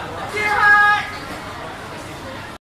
Yeah.